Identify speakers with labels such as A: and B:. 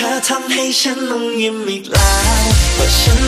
A: เธอทำให้ฉันลงยิ้มอีกแล้วว่าฉัน